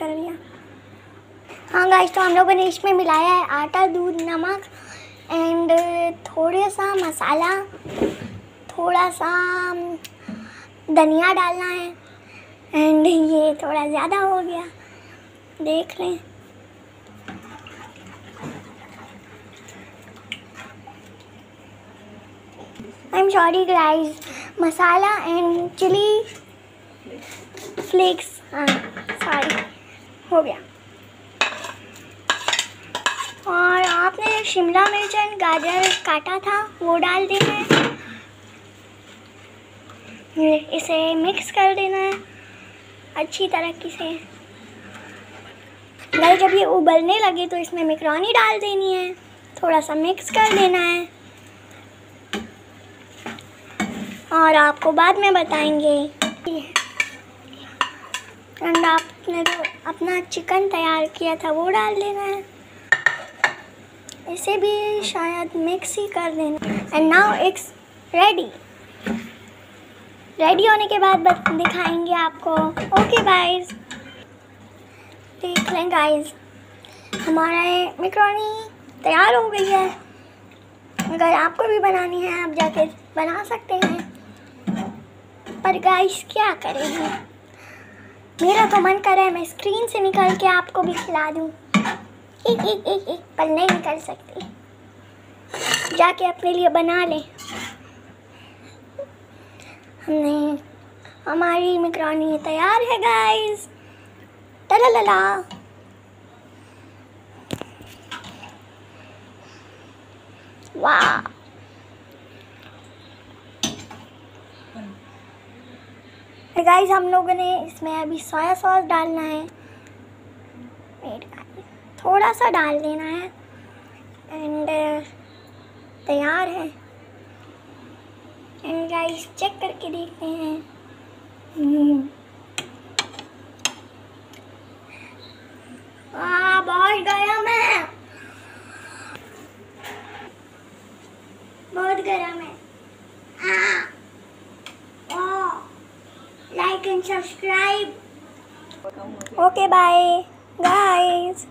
हाँ गाइस तो हम लोगों ने इसमें मिलाया है आटा, दूध, नमक एंड थोड़े सा मसाला, थोड़ा सा धनिया डालना है एंड ये थोड़ा ज़्यादा हो गया। देख लें। I am sorry guys masala and chilli flakes हाँ सॉरी हो गया। और आपने शिमला मिर्च एंड गाजर काटा था, वो डाल देना है इसे मिक्स कर देना है, अच्छी तरीके से। भाई, जब ये उबलने लगे तो इसमें मिक्रोनी डाल देनी है। थोड़ा सा मिक्स कर देना है। और आपको बाद में बताएँगे। एंड आपने जो अपना चिकन तैयार किया था, वो डाल देना है। इसे भी शायद मिक्स ही कर देना and now it's ready ready होने के बाद दिखाएँगे आपको। ओके गाइस देख लें गाइस हमारा मिक्रोनी तैयार हो गई है। अगर आपको भी बनानी है, आप जाके बना सकते हैं। पर गाइस क्या करेंगे मेरा तो मन कर रहा है मैं स्क्रीन से निकल के आपको भी खिला दूँ। एक एक एक एक पर नहीं निकल सकती। जाके अपने लिए बना ले। हमने, हमारी मिक्रोनी तैयार है गाइस तला वाह। गाइस हम लोगों ने इसमें अभी सोया सॉस डालना है। थोड़ा सा डाल देना है। एंड तैयार है। एंड गाइज़ चेक करके देखते हैं। And subscribe. Okay, bye, guys.